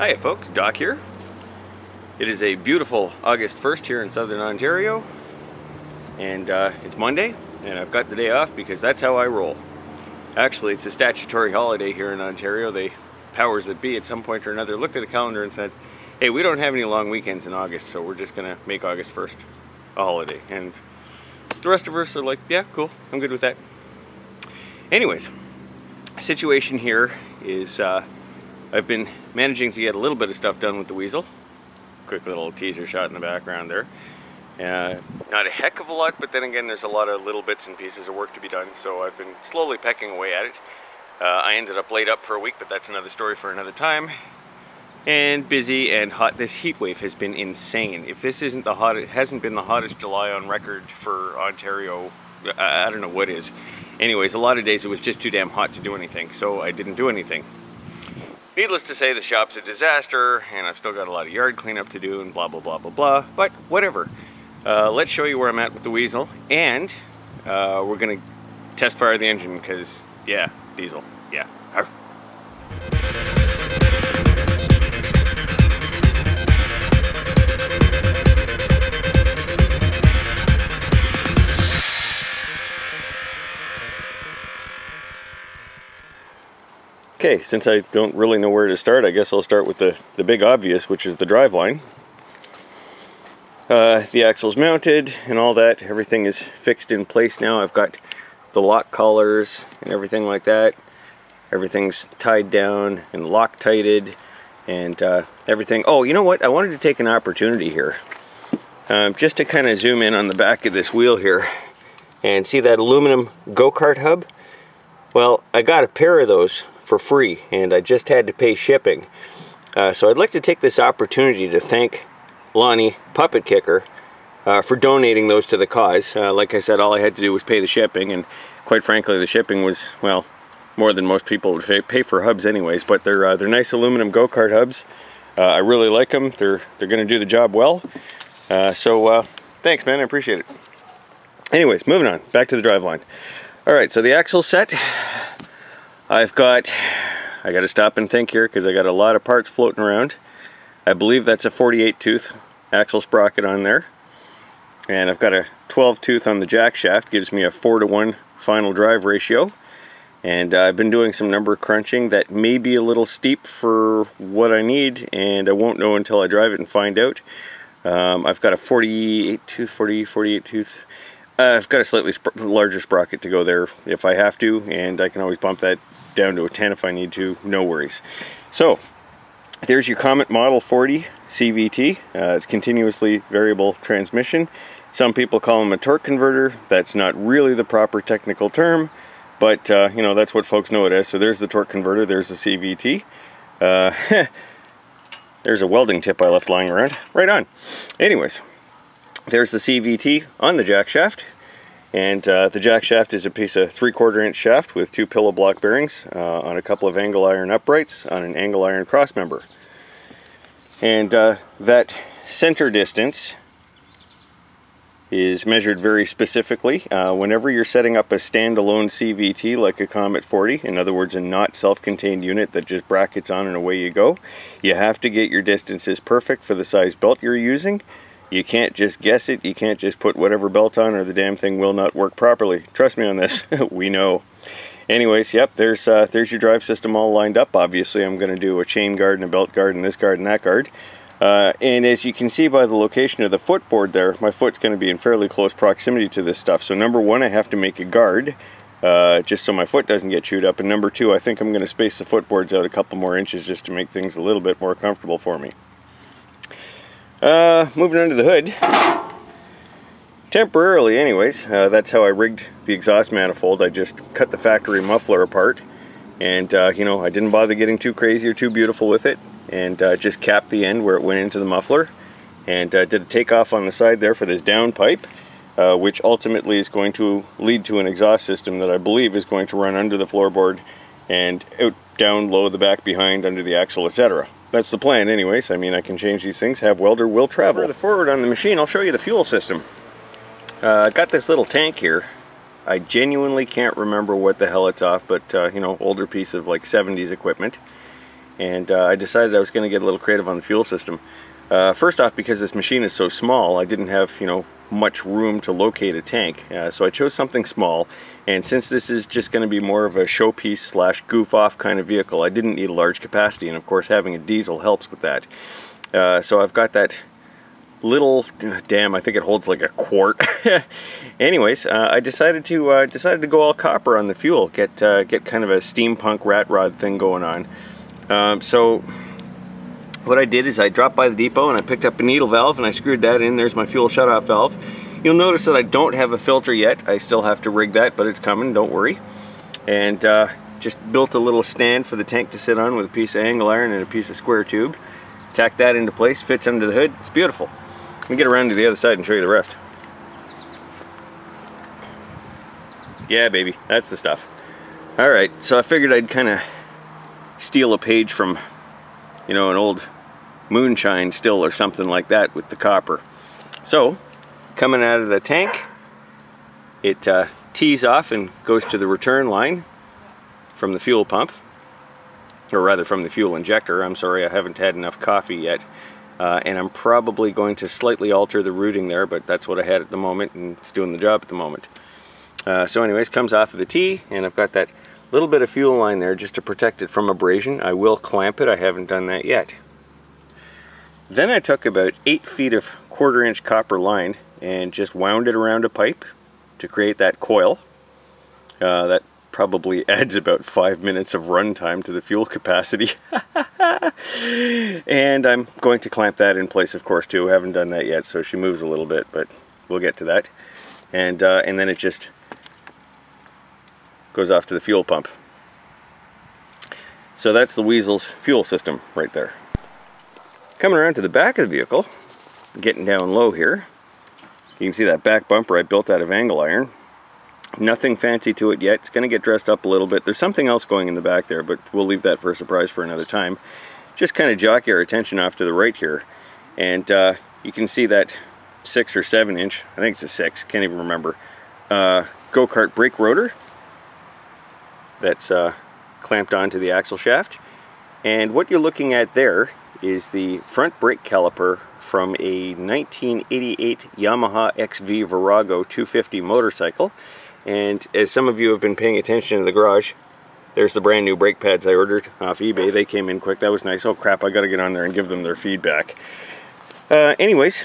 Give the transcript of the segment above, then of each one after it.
Hi folks, Doc here. It is a beautiful August 1st here in Southern Ontario and uh, it's Monday and I've got the day off because that's how I roll. Actually it's a statutory holiday here in Ontario. The powers that be at some point or another looked at a calendar and said hey we don't have any long weekends in August so we're just gonna make August 1st a holiday and the rest of us are like yeah cool I'm good with that. Anyways, situation here is uh, I've been managing to get a little bit of stuff done with the Weasel. Quick little teaser shot in the background there. Uh, not a heck of a lot, but then again, there's a lot of little bits and pieces of work to be done, so I've been slowly pecking away at it. Uh, I ended up laid up for a week, but that's another story for another time. And busy and hot. This heat wave has been insane. If this isn't the hot, it hasn't been the hottest July on record for Ontario. I, I don't know what is. Anyways, a lot of days it was just too damn hot to do anything, so I didn't do anything. Needless to say, the shop's a disaster, and I've still got a lot of yard cleanup to do, and blah, blah, blah, blah, blah, but whatever. Uh, let's show you where I'm at with the Weasel, and uh, we're gonna test fire the engine, because, yeah, diesel, yeah. Okay, since I don't really know where to start, I guess I'll start with the, the big obvious, which is the driveline. Uh, the axle's mounted and all that. Everything is fixed in place now. I've got the lock collars and everything like that. Everything's tied down and lock-tighted and uh, everything. Oh, you know what? I wanted to take an opportunity here. Um, just to kind of zoom in on the back of this wheel here and see that aluminum go-kart hub? Well, I got a pair of those for free and I just had to pay shipping. Uh, so I'd like to take this opportunity to thank Lonnie Puppet Kicker uh, for donating those to the cause. Uh, like I said, all I had to do was pay the shipping and quite frankly the shipping was, well, more than most people would pay for hubs anyways, but they're, uh, they're nice aluminum go-kart hubs. Uh, I really like them. They're, they're going to do the job well. Uh, so thanks man, I appreciate it. Anyways, moving on, back to the driveline. All right, so the axle set. I've got, I got to stop and think here because I got a lot of parts floating around. I believe that's a 48 tooth axle sprocket on there. And I've got a 12 tooth on the jack shaft, gives me a 4 to 1 final drive ratio. And I've been doing some number crunching that may be a little steep for what I need, and I won't know until I drive it and find out. Um, I've got a 48 tooth, 40, 48 tooth. Uh, I've got a slightly sp larger sprocket to go there if I have to, and I can always bump that down to a 10 if I need to, no worries. So, there's your Comet Model 40 CVT. Uh, it's continuously variable transmission. Some people call them a torque converter. That's not really the proper technical term, but uh, you know, that's what folks know it as. So there's the torque converter, there's the CVT. Uh, there's a welding tip I left lying around. Right on. Anyways, there's the CVT on the jack shaft. And uh, the jack shaft is a piece of 3 quarter inch shaft with two pillow block bearings uh, on a couple of angle iron uprights on an angle iron cross member. And uh, that center distance is measured very specifically. Uh, whenever you're setting up a standalone CVT like a Comet 40, in other words a not self-contained unit that just brackets on and away you go, you have to get your distances perfect for the size belt you're using you can't just guess it. You can't just put whatever belt on or the damn thing will not work properly. Trust me on this. we know. Anyways, yep, there's uh, there's your drive system all lined up. Obviously, I'm going to do a chain guard and a belt guard and this guard and that guard. Uh, and as you can see by the location of the footboard there, my foot's going to be in fairly close proximity to this stuff. So number one, I have to make a guard uh, just so my foot doesn't get chewed up. And number two, I think I'm going to space the footboards out a couple more inches just to make things a little bit more comfortable for me. Uh, moving under the hood. Temporarily anyways, uh, that's how I rigged the exhaust manifold. I just cut the factory muffler apart and uh, you know I didn't bother getting too crazy or too beautiful with it and uh, just capped the end where it went into the muffler and uh, did a takeoff on the side there for this down pipe uh, which ultimately is going to lead to an exhaust system that I believe is going to run under the floorboard and out down low the back behind under the axle etc that's the plan anyways. I mean, I can change these things, have welder will travel. Further forward on the machine, I'll show you the fuel system. Uh, I got this little tank here. I genuinely can't remember what the hell it's off, but uh, you know, older piece of like 70s equipment. and uh, I decided I was going to get a little creative on the fuel system. Uh, first off, because this machine is so small, I didn't have, you know, much room to locate a tank. Uh, so I chose something small, and since this is just going to be more of a showpiece slash goof off kind of vehicle, I didn't need a large capacity, and of course having a diesel helps with that. Uh, so I've got that little, damn, I think it holds like a quart. Anyways, uh, I decided to uh, decided to go all copper on the fuel, get uh, get kind of a steampunk rat rod thing going on. Um, so what I did is I dropped by the depot and I picked up a needle valve and I screwed that in. There's my fuel shutoff valve. You'll notice that I don't have a filter yet. I still have to rig that, but it's coming, don't worry. And uh, just built a little stand for the tank to sit on with a piece of angle iron and a piece of square tube. Tack that into place, fits under the hood. It's beautiful. Let me get around to the other side and show you the rest. Yeah, baby, that's the stuff. All right, so I figured I'd kind of steal a page from you know, an old moonshine still or something like that with the copper. So, coming out of the tank, it uh, tees off and goes to the return line from the fuel pump, or rather from the fuel injector. I'm sorry, I haven't had enough coffee yet. Uh, and I'm probably going to slightly alter the routing there, but that's what I had at the moment, and it's doing the job at the moment. Uh, so anyways, comes off of the tee, and I've got that little bit of fuel line there just to protect it from abrasion. I will clamp it, I haven't done that yet. Then I took about 8 feet of quarter inch copper line and just wound it around a pipe to create that coil. Uh, that probably adds about 5 minutes of runtime to the fuel capacity. and I'm going to clamp that in place of course too. I haven't done that yet so she moves a little bit but we'll get to that. And, uh, and then it just goes off to the fuel pump. So that's the Weasel's fuel system right there. Coming around to the back of the vehicle, getting down low here, you can see that back bumper I built out of angle iron. Nothing fancy to it yet. It's going to get dressed up a little bit. There's something else going in the back there, but we'll leave that for a surprise for another time. Just kind of jockey our attention off to the right here. And uh, you can see that six or seven inch, I think it's a six, can't even remember, uh, go-kart brake rotor that's uh, clamped onto the axle shaft. And what you're looking at there is the front brake caliper from a 1988 Yamaha XV Virago 250 motorcycle. And as some of you have been paying attention in the garage, there's the brand new brake pads I ordered off eBay. They came in quick. That was nice. Oh crap, I gotta get on there and give them their feedback. Uh, anyways,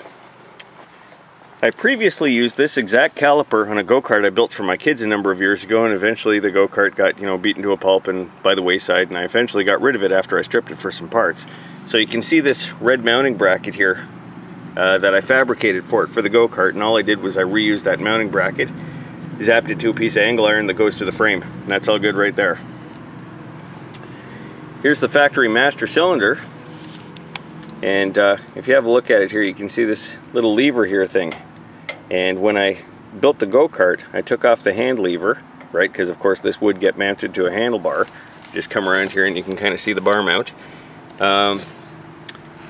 I previously used this exact caliper on a go-kart I built for my kids a number of years ago and eventually the go-kart got, you know, beaten to a pulp and by the wayside and I eventually got rid of it after I stripped it for some parts. So you can see this red mounting bracket here uh, that I fabricated for it for the go-kart and all I did was I reused that mounting bracket, zapped it to a piece of angle iron that goes to the frame. And that's all good right there. Here's the factory master cylinder and uh, if you have a look at it here you can see this little lever here thing and when I built the go-kart, I took off the hand lever, right, because of course this would get mounted to a handlebar. Just come around here and you can kind of see the bar mount. Um,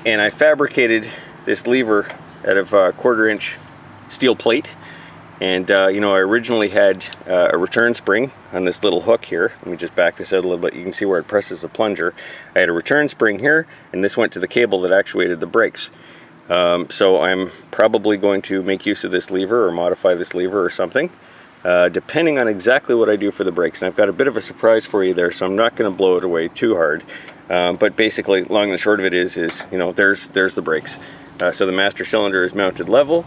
and I fabricated this lever out of a quarter inch steel plate. And uh, you know, I originally had uh, a return spring on this little hook here. Let me just back this out a little bit. You can see where it presses the plunger. I had a return spring here, and this went to the cable that actuated the brakes. Um, so I'm probably going to make use of this lever or modify this lever or something. Uh, depending on exactly what I do for the brakes. And I've got a bit of a surprise for you there, so I'm not going to blow it away too hard. Um, but basically, long and short of it is, is you know, there's there's the brakes. Uh, so the master cylinder is mounted level.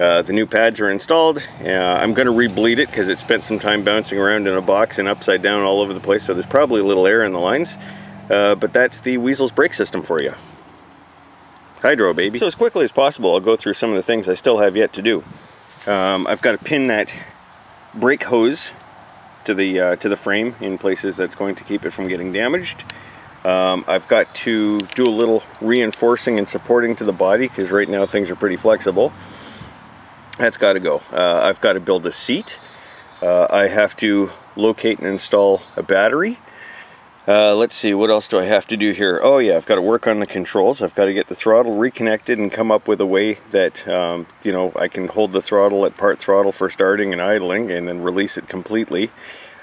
Uh, the new pads are installed. Uh, I'm going to re-bleed it because it spent some time bouncing around in a box and upside down all over the place. So there's probably a little air in the lines. Uh, but that's the Weasel's brake system for you hydro baby. So as quickly as possible I'll go through some of the things I still have yet to do. Um, I've got to pin that brake hose to the uh, to the frame in places that's going to keep it from getting damaged. Um, I've got to do a little reinforcing and supporting to the body because right now things are pretty flexible. That's got to go. Uh, I've got to build a seat. Uh, I have to locate and install a battery. Uh, let's see, what else do I have to do here? Oh yeah, I've got to work on the controls. I've got to get the throttle reconnected and come up with a way that, um, you know, I can hold the throttle at part throttle for starting and idling and then release it completely.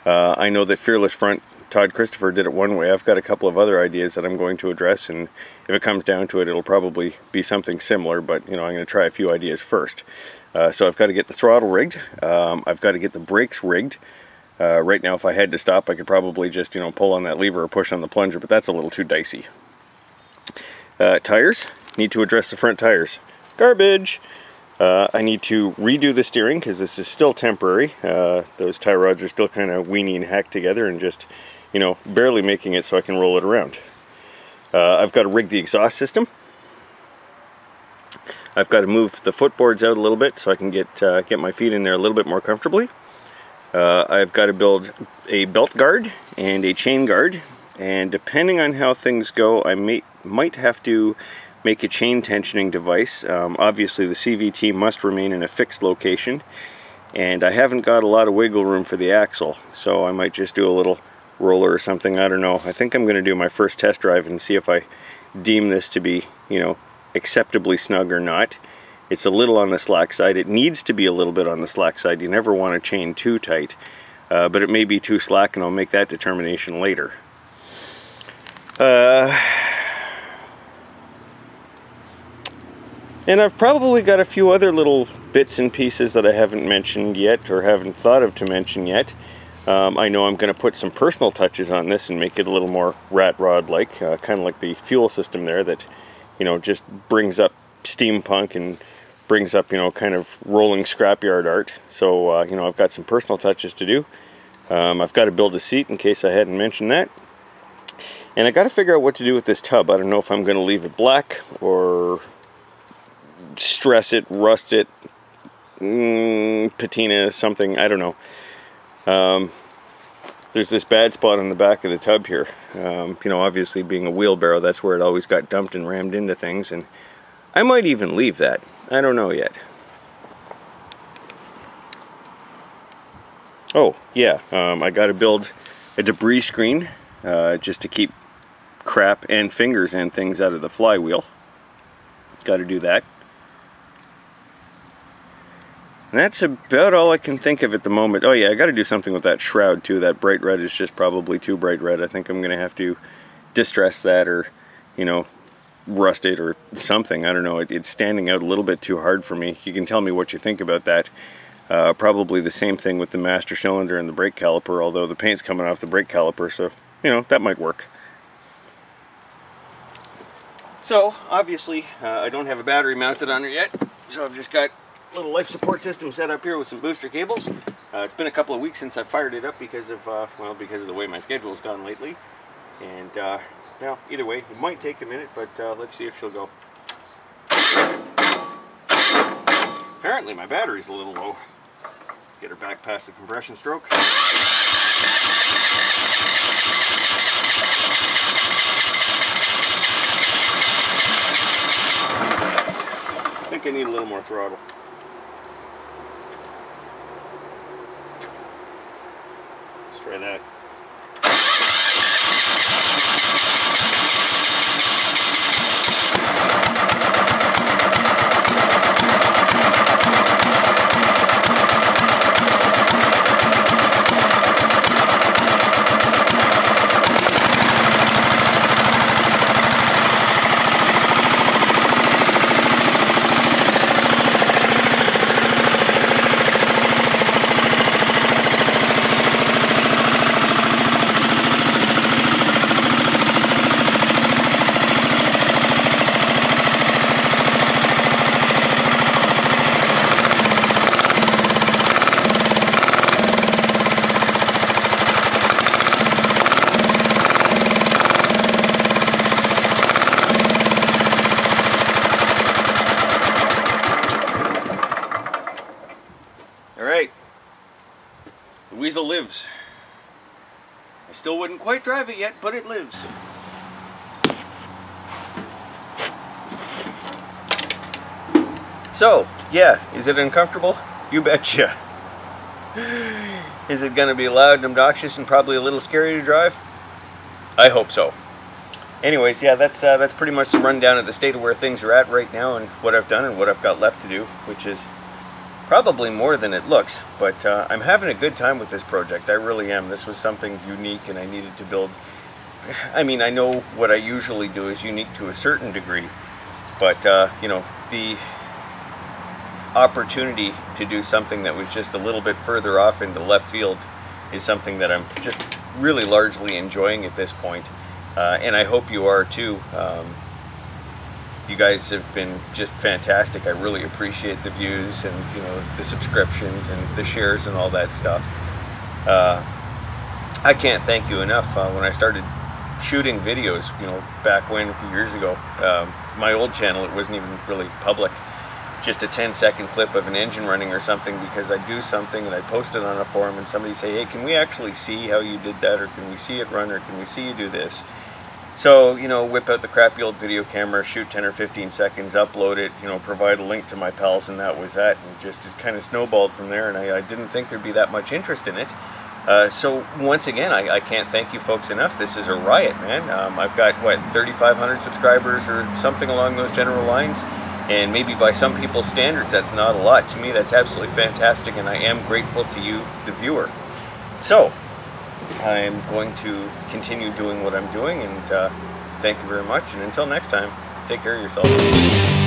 Uh, I know that Fearless Front Todd Christopher did it one way. I've got a couple of other ideas that I'm going to address, and if it comes down to it, it'll probably be something similar, but you know, I'm going to try a few ideas first. Uh, so I've got to get the throttle rigged. Um, I've got to get the brakes rigged. Uh, right now, if I had to stop, I could probably just, you know, pull on that lever or push on the plunger, but that's a little too dicey. Uh, tires, need to address the front tires. Garbage! Uh, I need to redo the steering because this is still temporary. Uh, those tie rods are still kind of weenie and hacked together and just, you know, barely making it so I can roll it around. Uh, I've got to rig the exhaust system. I've got to move the footboards out a little bit so I can get uh, get my feet in there a little bit more comfortably. Uh, I've got to build a belt guard and a chain guard and depending on how things go I may, might have to make a chain tensioning device. Um, obviously the CVT must remain in a fixed location and I haven't got a lot of wiggle room for the axle so I might just do a little roller or something I don't know I think I'm gonna do my first test drive and see if I deem this to be you know acceptably snug or not it's a little on the slack side. It needs to be a little bit on the slack side. You never want to chain too tight uh, but it may be too slack and I'll make that determination later. Uh, and I've probably got a few other little bits and pieces that I haven't mentioned yet or haven't thought of to mention yet. Um, I know I'm going to put some personal touches on this and make it a little more rat rod like, uh, kind of like the fuel system there that, you know, just brings up steampunk and brings up, you know, kind of rolling scrapyard art. So, uh, you know, I've got some personal touches to do. Um, I've got to build a seat in case I hadn't mentioned that. And I got to figure out what to do with this tub. I don't know if I'm going to leave it black or stress it, rust it, mm, patina, something. I don't know. Um, there's this bad spot on the back of the tub here. Um, you know, obviously being a wheelbarrow, that's where it always got dumped and rammed into things. And I might even leave that. I don't know yet. Oh, yeah, um, I got to build a debris screen uh, just to keep crap and fingers and things out of the flywheel. Got to do that. And that's about all I can think of at the moment. Oh yeah, I got to do something with that shroud too. That bright red is just probably too bright red. I think I'm going to have to distress that or, you know, rust it or something. I don't know. It, it's standing out a little bit too hard for me. You can tell me what you think about that. Uh, probably the same thing with the master cylinder and the brake caliper, although the paint's coming off the brake caliper, so, you know, that might work. So, obviously, uh, I don't have a battery mounted on it yet, so I've just got a little life support system set up here with some booster cables. Uh, it's been a couple of weeks since I fired it up because of, uh, well, because of the way my schedule's gone lately. And, uh, well, either way, it might take a minute, but uh, let's see if she'll go. Apparently my battery's a little low. Get her back past the compression stroke. I think I need a little more throttle. try that. Weasel lives. I still wouldn't quite drive it yet, but it lives. So, yeah, is it uncomfortable? You betcha. Is it going to be loud and obnoxious and probably a little scary to drive? I hope so. Anyways, yeah, that's uh, that's pretty much the rundown of the state of where things are at right now and what I've done and what I've got left to do, which is probably more than it looks, but uh, I'm having a good time with this project. I really am. This was something unique and I needed to build. I mean, I know what I usually do is unique to a certain degree, but uh, you know, the opportunity to do something that was just a little bit further off into left field is something that I'm just really largely enjoying at this point. Uh, and I hope you are too. Um, you guys have been just fantastic. I really appreciate the views and you know the subscriptions and the shares and all that stuff. Uh, I can't thank you enough. Uh, when I started shooting videos, you know, back when a few years ago, um, my old channel it wasn't even really public. Just a 10 second clip of an engine running or something because I do something and I post it on a forum and somebody say, hey, can we actually see how you did that or can we see it run or can we see you do this? So, you know, whip out the crappy old video camera, shoot 10 or 15 seconds, upload it, you know, provide a link to my pals, and that was that. And just it kind of snowballed from there, and I, I didn't think there'd be that much interest in it. Uh, so, once again, I, I, can't thank you folks enough. This is a riot, man. Um, I've got, what, 3,500 subscribers or something along those general lines. And maybe by some people's standards, that's not a lot. To me, that's absolutely fantastic, and I am grateful to you, the viewer. So, I'm going to continue doing what I'm doing and uh, thank you very much and until next time take care of yourself